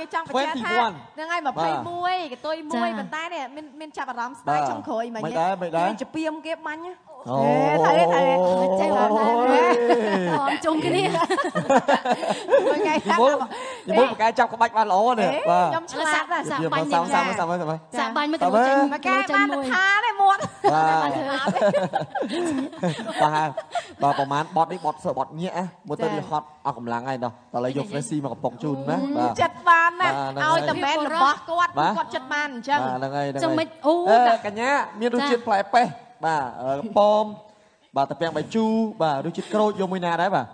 គេចង់បញ្ជាក់ថា21ហ្នឹងហើយ21កតុយមួយប៉ុន្តែនេះមានមានចាប់អារម្មណ៍ស្ដាយចុងក្រោយមិញមិនដែរមិនដែរមានជពីមគេបាញ់ណាអូអេត្រូវទេត្រូវទេចេះបានណាអមជុំគ្នាមួយថ្ងៃនិមលនិមលបកែចាប់ក្បាច់បានល្អនេះបាទខ្ញុំឆ្លាតណាស់សាវាបាញ់សានេះមសាមសាមសាមសាបាញ់មកទៅតើចេញមកកែចេញបានមួយថាទេមាត់បាទបាទ ប្រហែលបត់នេះបត់សបត់ញាក់ណាមើលទៅវាហត់អស់កម្លាំងហើយដោះតើឥឡូវយក Freshy មកកំប៉ុងជូនណាបាទចិត្តបានណាបាទហ្នឹងឲ្យតែមែនរបស់គាត់បាទគាត់ចិត្តបានអញ្ចឹងបាទហ្នឹងហើយហ្នឹងចឹងហើយមិនអូអឺតាកញ្ញាមានរសជាតិផ្លែប៉េះបាទអឺប៉មបាទតាពាំងបាយជូរបាទរសជាតិក្រូចយកមួយណាដែរបាទ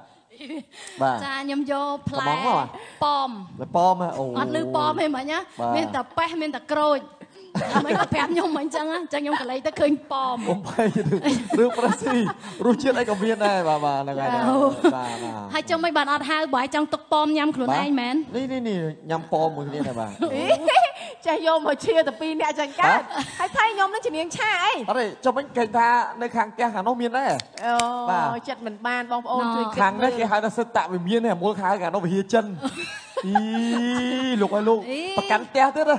បាទចាខ្ញុំយកផ្លែកំងមកអ្ហាប៉មតែប៉មហ៎អូអត់លឺប៉មទេមិញណាបាទមានតែប៉េះមានតែក្រូច មិនក៏ប្រាប់ខ្ញុំមិនអញ្ចឹងណាអញ្ចឹងខ្ញុំក៏លេចទៅឃើញប៉មអ៊ំបៃរឿងប្រស៊ីរសជាតិអីក៏មានដែរបាទបាទហ្នឹងហើយបាទបាទបាទហើយចឹងមិនបានអត់ហៅបើឲ្យចង់ទុកប៉មញ៉ាំខ្លួនឯងមែននេះនេះនេះញ៉ាំប៉មមួយគ្នាដែរបាទចេះយកមកជាតែពីរអ្នកចឹងកើតហើយថៃខ្ញុំនឹងជំនាញឆាអីអត់ទេចុះមិញគេថានៅខាងផ្ទះខាងនោះមានដែរអូបាទចិត្តមិនបានបងប្អូនជួយគិតខាងនេះគេហៅថាសិតតវិមានទេមូលខៅខាងនោះវិហារចិនអីលោកឲ្យលោកប្រកាន់ផ្ទះទៀតណា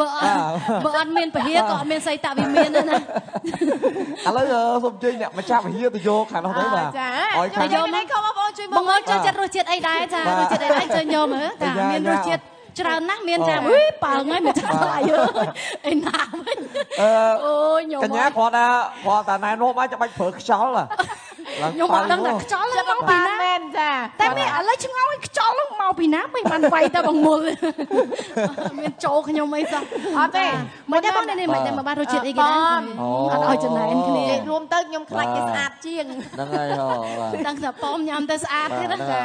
បើអត់បាទបើអត់មានពហិក៏អត់មានសីតវិមានទេណាឥឡូវអឺសូមជើញអ្នកម្ចាស់វិហារទៅយកខាងនោះទៅបាទចាឲ្យខ្ញុំខាងយកនេះខំបងប្អូនជួយបងមកមកចូលចិត្តរសជាតិអីដែរចាបាទរសជាតិអីដែរជួយញោមមើលចាយ៉ាមានយ៉ារសជាតិច្រើនណាស់មានអូចាអុយប៉ើងហើយមិនចាថ្លៃអើយឯណាវិញអឺអូយញោមកញ្ញាគាត់ថាគាត់ថាណែនាំឲ្យច្បាច់ប្រើខ្យល់ហ៎ឡើង ខ្ញុំអត់ដឹងថាខ្យល់ចិត្តហ្នឹងមកមកពីបានណាមែនចាតែមានឥឡូវឆ្ងល់ឲ្យខ្យល់ហ្នឹងមកពីណាមិនបានវាយទៅបងមុលមានចូលខ្ញុំអីសោះអត់ទេមិនទេបងនេះនេះមិនទេមកបានរសជាតិអីគេដែរអូអត់ឲ្យចំណែនគ្នានិយាយរួមទៅខ្ញុំខ្លាចគេស្អាតជាងហ្នឹងហើយហ៎បាទដឹងថាប៉មញ៉ាំទៅស្អាតទៀតណាចា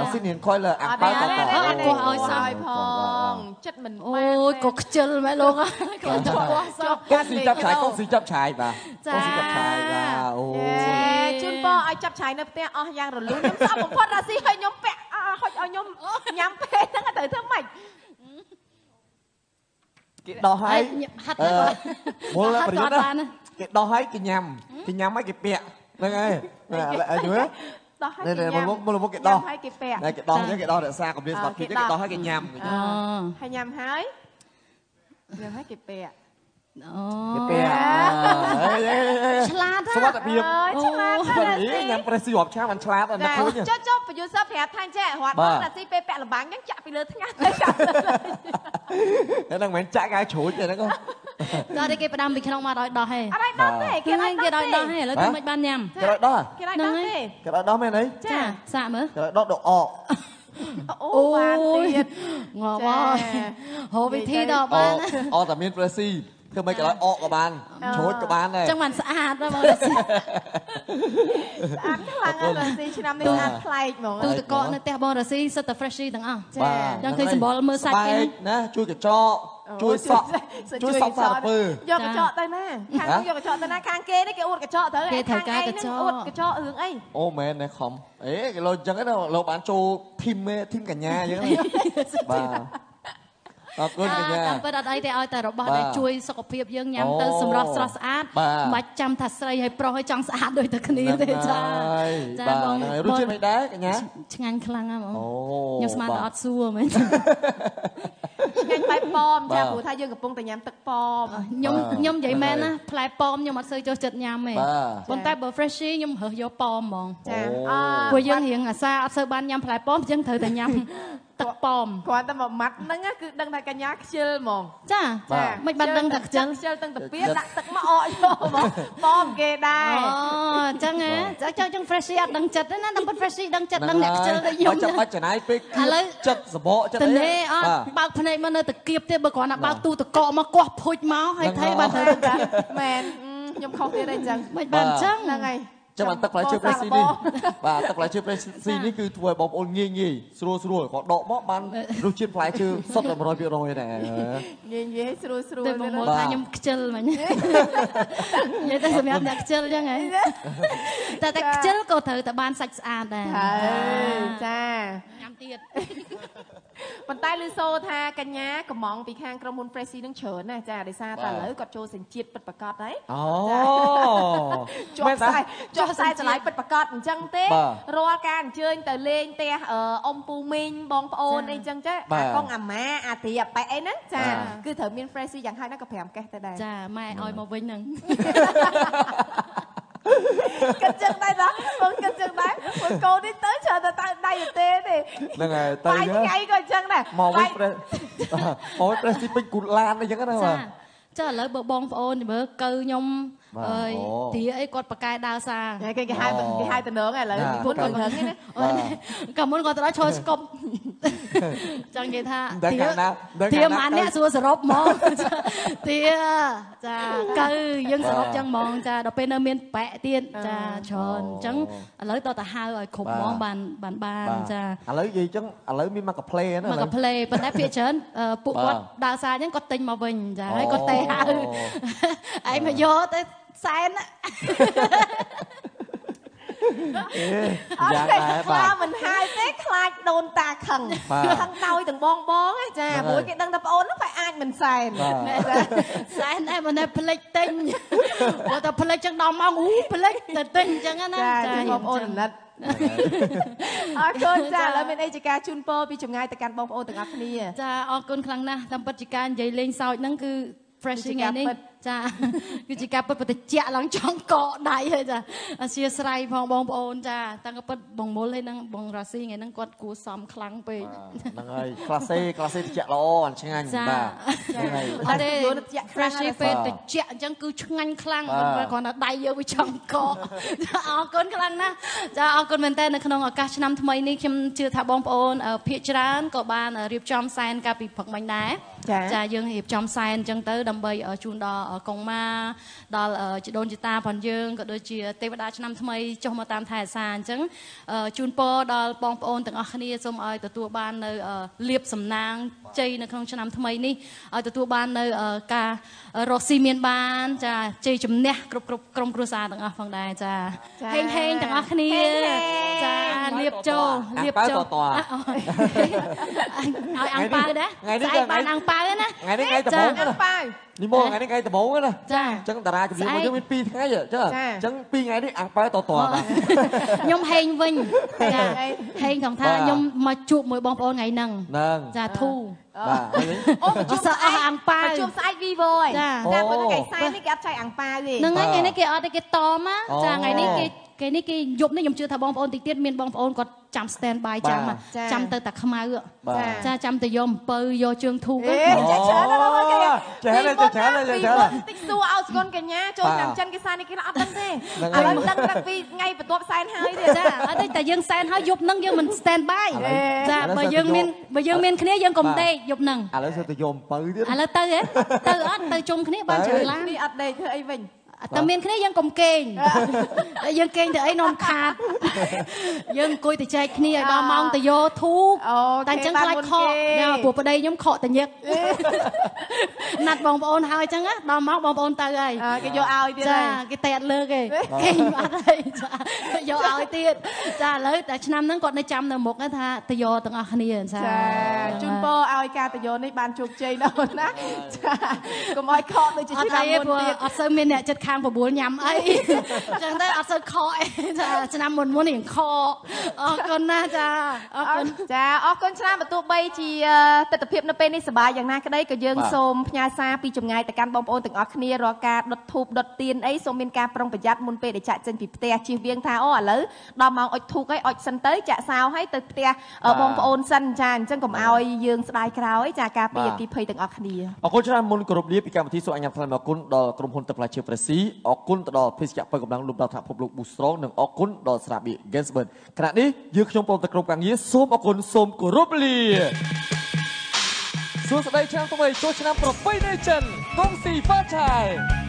អស៊ីនខយលើអាំប៉ៅក៏ក៏អត់គួរឲ្យសោះផងចិត្តមិនអូយក៏ខ្ជិលមែនលោកគាត់ទៅពោះសោះកុំស៊ីចាប់ឆាយកុំស៊ីចាប់ឆាយបាទចាកុំស៊ីចាប់ឆាយបាទអូជូន ពរឲ្យចាប់ឆាយនៅផ្ទះអស់យ៉ាងរលូនខ្ញុំស្អប់បំផុតរាស៊ីឲ្យខ្ញុំពាក់ហុចឲ្យខ្ញុំញ៉ាំពេលហ្នឹងទៅធ្វើម៉េចគេដោះហើយហាត់អឺទៅមុលហាត់ប្រទៅយុអទ្ធត់ណាបានណាគេដោះហើយគេញ៉ាំគេញ៉ាំហើយគេពាក់ហ្នឹងហើយអឺមើលដោះឲ្យនេះគេមុញ៉ាំលមុលមុលគេដោះឲ្យគេពាក់តែគេដោះអញ្ចឹងគេដោះរក្សាកម្រិតសុខភាពគេដោះហើយគេញ៉ាំអូហើយញ៉ាំហើយញ៉ាំហើយគេពាក់ អូគេពាក់អើយឆ្លាតសុវត្ថិភាពអើយឆ្លាតបាណាស់ត់នេះញ៉ាំប្រេសស៊ីរាប់ឆាមិនឆ្លាតអត់ណាចាឃើញចុះចុះប្រយុទ្ធសប្រាប់ថាចេះរត់បាទមករាស៊ីពេលពាក់លំបាំងអញ្ចឹងចាក់ពីលើថ្ងាសទៅចាក់ហ្នឹងមិនមែនចាក់កាយជ្រួចទេហ្នឹងដល់តែគេផ្ដាំពីក្នុងមកឲ្យដោះហេអត់ឲ្យដោះទេគេគេឲ្យឲ្យគេដោះឲ្យទេដោះហេឥឡូវធ្វើមិនបានញ៉ាំគេឲ្យដោះគេឲ្យដោះទេគេឲ្យដោះមែនអីចាសាកមើលគេឲ្យដោះដកអកអូបានទៀតងប់ហើយហៅវិធីដល់អបានអតែមានប្រេសស៊ី ធ្វើមិនគេឲ្យអកក៏បានជ្រួចក៏បានដែរចឹងបានស្អាតមកស្អាតខ្លាំងណាស់រាស៊ីឆ្នាំនេះស្អាតប្លែកហ្មងទូតកកនៅផ្ទះបងរាស៊ីសិតតែ freshie ទាំងអស់ចាបាទចឹងឃើញសម្បល់មើលសាច់គេស្បែកណាជួយកញ្ចក់ជួយសក់ជួយសក់សារពើយកកញ្ចក់ទៅណាខាងនោះយកកញ្ចក់ទៅណាខាងគេនេះគេអួតកញ្ចក់ទៅគេត្រូវការកញ្ចក់អួតកញ្ចក់រឿងអីអូមែនណែខំអេគេលោអញ្ចឹងណាលោកបានចូលធីមមេធីមកញ្ញាអញ្ចឹងណាបាទ អរគុណកញ្ញាតាមពិតអត់អីទេឲ្យតែរបស់បាទដែលជួយសុខភាពយើងញ៉ាំទៅអូសម្រស់ស្រស់ស្អាតបាទមិនបាច់ចាំថាស្រីឲ្យប្រុសឲ្យចង់ស្អាតដូចតែគ្នាទេចាហើយចាបាទបងហ្នឹងហើយរសជាតិមិនដែរកញ្ញាឆ្ងាញ់ខ្លាំងណាស់ហ្មងអូខ្ញុំស្មានតែអត់សួរមែនឆ្ងាញ់បែបប៉មចាបាទព្រោះថាយើងកំពុងតែញ៉ាំទឹកប៉មខ្ញុំបាទខ្ញុំនិយាយមែនណាហ្នឹងហើយផ្លែប៉ោមខ្ញុំអត់សូវចូលចិត្តញ៉ាំទេបាទប៉ុន្តែបើ freshie ខ្ញុំរើសយកប៉ោមហ្មងចាអូអឺព្រោះយើងរៀងអាសាអត់សូវបានញ៉ាំផ្លែប៉ោមអញ្ចឹងត្រូវតែញ៉ាំ ទឹកប៉ោមគ្រាន់តែមួយម៉ាត់ហ្នឹងណាគឺដឹងថាកញ្ញាខ្ជិលហ្មងចាបាទមិនបានដឹងថាខ្ជិលខ្ជិលទាំងតាពីដាក់ទឹកមកអកយកហ្មងប៉មគេដែអូរអញ្ចឹងហ៎អញ្ចឹងអញ្ចឹង freshie អត់ដឹងចិត្តទេណាដល់ពិត freshie ដឹងចិត្តដឹងអ្នកខ្ជិលដូចខ្ញុំបាច់ចាំបាច់ចំណាយពេកឥឡូវចិត្តសបកចិត្តទៅអីនេះអត់បាទបើកភ្នែកមកនៅតែគៀបទេបើគ្រាន់តែបើកទូទឹកកកមកគាស់ភុចមកហើយហ្នឹងថៃបានហើទៅយទៅគៀបមែនខ្ញុំខុសទៀតអីចឹងមិនបានអញ្ចឹងហ្នឹងហើយ ចាំបានទឹកផ្លែឈើប្រេស៊ីនេះបាទទឹកផ្លែឈើប្រេស៊ីនេះគឺធ្វើឲ្យបងប្អូនងាយងាយស្រួលស្រួលគាត់ដកមកបានរសជាតិផ្លែឈើសុទ្ធតែ100%ដែរនិយាយស្រួលស្រួលទៅបងមកថាខ្ញុំខ្ជិលមិញនិយាយទៅសម្រាប់អ្នកខ្ជិលអញ្ចឹងហ៎តែតែខ្ជិលក៏ត្រូវតែបានសាច់ស្អាតដែរហើយចាញ៉ាំ ទៀតប៉ុន្តែឮសូរថាកញ្ញាកំងពីខាងក្រុមហ៊ុន Freshy នឹងច្រើនណាស់ចាដោយសារតែឥឡូវគាត់ចូលសញ្ជាតិពិតប្រាកដហើយអូជាប់ខ្សែជាប់ខ្សែឆ្លៃពិតប្រាកដអញ្ចឹងទេបាទរាល់ការអញ្ជើញទៅលេងផ្ទះអឺអ៊ំពូមីងបងប្អូនចា៎អីចឹងចាបាទអាកងអាម៉ាអាទីអាប៉ែអីហ្នឹងចាបាទគឺត្រូវមាន Freshy យ៉ាងហោចណាស់ក៏5កេសទៅដែរចាម៉ែឲ្យមកវិញហ្នឹង គិតចឹងដែរណាបងគិតចឹងដែរបងកូននេះទៅច្រើនតែតែដៃទៅទេទេហ្នឹងហើយទៅបាយថ្ងៃក៏អញ្ចឹងដែរមកវិញបាយប្រេសមកវិញប្រេសទីពេញគូឡានអីចឹងណាបាទចាឥឡូវបើបងប្អូនមើលកើខ្ញុំបាទអើយអូទីអីគាត់បកកែដើរសារគេគេហៅអូគេហៅតំណងឥឡូវណាមុនក៏រឹងហ្នឹងណាអូយកាលមុនគាត់ទៅដល់ឈរស្គប់ ចង់និយាយថាដឹងទាកាលណាដឹងទាកាលណាម៉ានអ្នកសួរសរុបហ្មងទាចាកើយើងសរុបចឹងហ្មងចាដល់ពេលនៅមានបែកទៀតចាច្រើនអញ្ចឹងឥឡូវតតែហៅឲ្យគ្រប់ហ្មងបានបានបានបាទចាឥឡូវនិយាយចឹងឥឡូវមានមកកាផ្លេណាមកកាផ្លេប៉ុន្តែភាកច្រើនអឺពួកបាទគាត់ដើរសារអញ្ចឹងគាត់ទិញមកវិញចាហើយគាត់ទេហៅអូឯងមកយកទៅសែនណា អេអត់យ៉ាងទេដែរខ្បាលាទមិនហើយទេខ្លាចដូនតាខឹងបាទខឹងដោយទាំងបងបងឯងចាហ្នឹងហើយព្រោះគេដឹងថាប្អូនហ្នឹងបែរអាចមិនសែនបាទចាសែនឯងមិនតែផ្លិចទិញព្រោះតែផ្លិចចឹងដល់ម៉ោងអូផ្លិចទៅទិញចឹងណាចាបងប្អូនរំលឹកអរគុណចាឥឡូវមានអីជាការជូនពរពីចម្ងាយទៅកាន់បងប្អូនទាំងអស់គ្នាចាអរគុណខ្លាំងណាស់តាមពិតជាការនិយាយលេងសើចហ្នឹងគឺ fresh គឺជាថ្ងៃការនេះពិត ចាគឺជាការពិតប្រតិជាក់ឡើងចង់កកដៃហើយចាអធិស្ឋានផងបងប្អូនចាតាំងក៏ពិតបងមុលហើយនឹងបងរ៉ាស៊ីថ្ងៃហ្នឹងគាត់គួសមខ្លាំងពេកហ្នឹងហើយក្លាសេក្លាសេតិចល្អអញ្ឆ្ងាញ់ចាបាទហ្នឹងហើយអត់ទេយល់តិចខ្លាំង fresh ណាស់ពេលបាទតិចអញ្ចឹងគឺឆ្ងាញ់ខ្លាំងបាទមិនគ្រាន់តែដៃយើងវាចង់កកចាអរគុណខ្លាំងណាស់ចាអរគុណមែនតើនៅក្នុងឱកាសឆ្នាំថ្មីនេះខ្ញុំជឿថាបងប្អូនអឺភាគច្រើនក៏បានរៀបចំសែនកាលពីព្រឹកមិញដែរចាចាយើងរៀបចំសែនអញ្ចឹងទៅដើម្បីឲ្យជូនដល់កុងម៉ាដល់ជីដូនជីតាផងយើងក៏ដូចជាទេវតាឆ្នាំថ្មីចុះមកតាមថែរក្សាអញ្ចឹងអឺជូនពរដល់បងប្អូនទាំងអស់គ្នាសូមឲ្យទទួលបាននៅអឺលៀបសំណាងជ័យនៅក្នុងឆ្នាំថ្មីនេះឲ្យទទួលបាននៅអឺការរស់ស៊ីមានបាន ចាជ័យជំនះគ្រប់គ្រប់ក្រុមគ្រួសារទាំងអស់ផងដែរចាចាហេងហេងទាំងអស់គ្នាហេងហេងចាលៀបចូលលៀបចូលអាំប៉ាវតតអ่ะឲ្យអាំងប៉ាវដែរថ្ងៃនេះស្អែកថ្ងៃបានអាំងប៉ាវណាថ្ងៃនេះថ្ងៃដំបូងចាណាប៉ាវនេះមកថ្ងៃនេះថ្ងៃដំបូងណាចាអញ្ចឹងតារាជំនាញស្អែមកកយើងមាន2ថ្ងៃអញ្ចឹងចាអញ្ចឹង2ថ្ងៃនេះអាំងប៉ាវតតបាទខ្ញុំហេងវិញចាហេងហេងថងថាបាទខ្ញុំមកជួបមួយបងប្អូនថ្ងៃហ្នឹងហ្នឹងចាធូ បាទហើយវិញអូប្រជុំអស់សអស់អាំងប៉ាវប្រជុំស្អែក Vivo ឯងចាចាអូប៉ុន្តែថ្ងៃសែននេះគេអត់ចែកអាំងប៉ាវទេហ្នឹងហើយបាទថ្ងៃនេះគេអត់ទេគេតមកអូចាថ្ងៃនេះគេគេនេះគេយប់នេះខ្ញុំជឿថាបងប្អូនតិចទៀតមានបងប្អូនគាត់ចាំ stand by ចាំបាទចាំទៅតែខ្មៅបាទចាចាំទៅយកអំពៅយកជើងធូបអេចាច្រើនណាស់បងគេច្រើនណាស់ច្រើនណាស់ច្រើនណាស់ពីមុនតិចសួរឲ្យស្គនកញ្ញាចូលតាមចិនគេសារនេះគេអត់ដឹងទេឥហ្នឹងឡូហើយវដឹងតាំងពីថ្ងៃបន្ទាប់សែនហើយទេចាអត់ទេតែយើងសែនហើយយប់ហ្នឹងយើងមិន stand by ឥឡូវចាឥឡូវបើសិនយើងទៅយកមាន បើយើងមានគ្នាយើងកុំបាទដេកយប់ហ្នឹងឥឡូវសើទៅយកអំពៅទៀតឥឡូវទៅហ៎ទៅអត់ទៅជុំគ្នាបានទៅច្រើនឡាននេះអត់ដេកធ្វើអីវិញ តែមានគ្នាយើងកុំគេងតែយើងគេងទៅអីនំខាតយើងអង្គុយទៅចែកគ្នាឲ្យដល់ម៉ោងទៅយកធូបអូតែអញ្ចឹងខ្លាចខកណាព្រោះប្តីខ្ញុំខកតញឹកណាត់បងប្អូនហើយអញ្ចឹងណាដល់ម៉ោងបងប្អូនទៅហើយអើគេយកឲ្យទៀតចាហើយគេតែអត់លើកទេគេងអត់ហើយចាយកឲ្យទៀតចាឥឡូវតែឆ្នាំហ្នឹងគាត់នៅចាំនៅមុខហ្នឹងថាទៅយកទាំងអស់គ្នាចាចាជូនពរ ឲ្យការតយោនេះបានជោគជ័យដល់ណាចាកុំឲ្យខកដូចជាអត់ឆ្នាំអីទេមុនព្រោះទៀតអត់សូវមានអ្នកចិត្តខាងបបួលញ៉ាំអីអញ្ចឹងទៅអត់សូវខកអីចាឆ្នាំមុនមុននេះខកអរគុណណាស់ចាអរគុណចាអរគុណច្រើនបើទោះបីជាទស្សនវិជ្ជានៅពេលនេះសប្បាយយ៉ាងណាក្តីក៏យើងបាទសូមផ្ញើសារពីចម្ងាយទៅកាន់បងប្អូនទាំងអស់គ្នារាល់ការដុតធូបដុតទៀនអីសូមមានការប្រុងប្រយ័ត្នមុនពេលដែលចាក់ចេញពីផ្ទះជៀសវាងថាអូឥឡូវដល់ម៉ោងអុជធូបហើយអុជសិនទៅចាក់សោហើយទៅផ្ទះអឺបាទបងប្អូនសិនចាអញ្ចឹងកុំឲ្យយើងស្ដាយក្រោយចាការពីបាទអគិភ័យទាំងអស់គ្នាអរគុណច្រើនមុនគោរពលាពីកម្មវិធីសូមអញ្ញាតថ្លែងអរគុណដល់ក្រុមហ៊ុនទឹកផ្លែឈើប្រេស៊ីអរគុណទៅដល់ភេសជ្ជៈបើកម្លាំងលំដល់ថ្នាក់ពិភពលោក Boostrong និងអរគុណដល់ស្រាបៀរ Gensburg ខណៈនេះយើងខ្ញុំព្រមទាំងក្រុមការងារសូមអរគុណសូមគោរពលាសួស្តីឆ្នាំថ្មីចូលឆ្នាំប្រពៃណីចិនកុងស៊ីហ្វាឆាយ